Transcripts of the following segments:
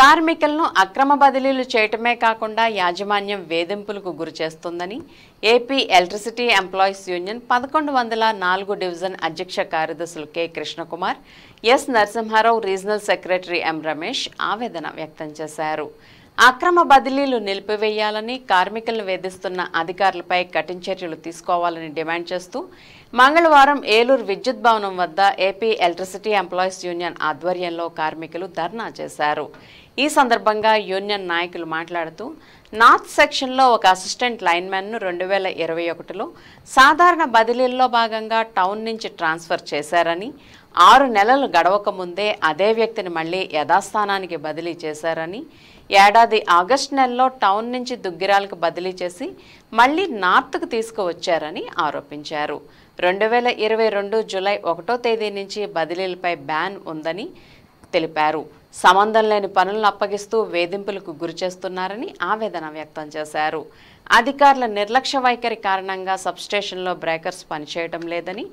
కార్మికులను అక్రమ బదిలీలు చేయటమే కాకుండా యాజమాన్యం వేధింపులకు గురి చేస్తుందని ఏపీ ఎలక్ట్రిసిటీ ఎంప్లాయీస్ యూనియన్ పదకొండు వందల నాలుగు డివిజన్ అధ్యక్ష కార్యదర్శులు K Krishnakumar S Narasimharao regional secretary M Ramesh ఆవేదన వ్యక్తం చేశారు. అక్రమ బదిలీలు నిలిపివేయాలని కార్మికులను వేధిస్తున్న అధికారులపై కఠిన చర్యలు తీసుకోవాలని డిమాండ్ చేస్తూ మంగళవారం ఏలూరు విద్యుత్ భవనం వద్ద ఏపీ ఎలక్ట్రిసిటీ ఎంప్లాయీస్ యూనియన్ ఆధ్వర్యంలో కార్మికులు ధర్నా చేశారు. ఈ సందర్భంగా యూనియన్ నాయకులు మాట్లాడుతూ నార్త్ సెక్షన్లో ఒక అసిస్టెంట్ లైన్మెన్ను రెండు వేల ఇరవై ఒకటిలో సాధారణ బదిలీల్లో భాగంగా టౌన్ నుంచి ట్రాన్స్ఫర్ చేశారని ఆరు నెలలు గడవక ముందే అదే వ్యక్తిని మళ్ళీ యథాస్థానానికి బదిలీ చేశారని ఏడాది ఆగస్టు నెలలో టౌన్ నుంచి దుగ్గిరాలకు బదిలీ చేసి మళ్ళీ నార్త్కు తీసుకువచ్చారని ఆరోపించారు. రెండు వేల ఇరవై రెండు జులై ఒకటో తేదీ నుంచి బదిలీలపై బ్యాన్ ఉందని తెలిపారు. సంబంధం లేని పనులను అప్పగిస్తూ వేధింపులకు గురిచేస్తున్నారని ఆవేదన వ్యక్తం చేశారు. అధికారుల నిర్లక్ష్య వైఖరి కారణంగా సబ్స్టేషన్లో బ్రేకర్స్ పనిచేయడం లేదని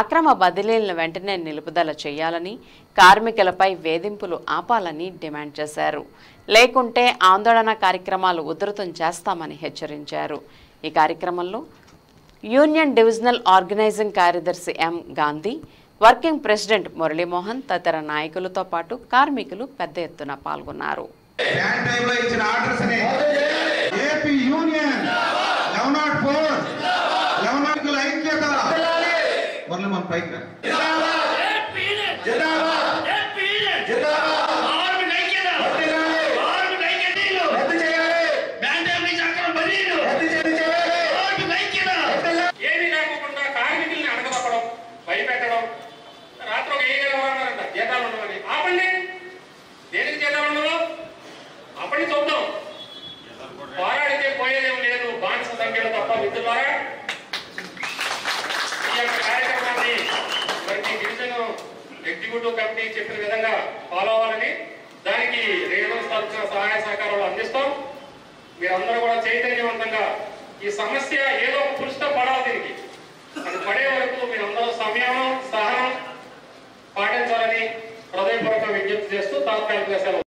అక్రమ బదిలీలను వెంటనే నిలుపుదల చేయాలని కార్మికులపై వేధింపులు ఆపాలని డిమాండ్ చేశారు. లేకుంటే ఆందోళన కార్యక్రమాలు ఉధృతం చేస్తామని హెచ్చరించారు. ఈ కార్యక్రమంలో యూనియన్ డివిజనల్ ఆర్గనైజింగ్ కార్యదర్శి M Gandhi working president Muralimohan తదితర నాయకులతో పాటు కార్మికులు పెద్ద ఎత్తున పాల్గొన్నారు. కార్యక్రమాన్ని డివిజన్ ఎగ్జిక్యూటివ్ కమిటీ చెప్పిన విధంగా ఫాలో అవ్వాలని దానికి రేడియో తరఫున సహాయ సహకారాలు అందిస్తాం. మీరందరూ కూడా చైతన్యవంతంగా ఈ సమస్య ఏదో పురుషుతో పడాలి దీనికి. అది పడే వరకు మీరందరూ సంయమం సహనం పాటించాలని హృదయపూర్వక విజ్ఞప్తి చేస్తూ తాత్కాలిక సెలవు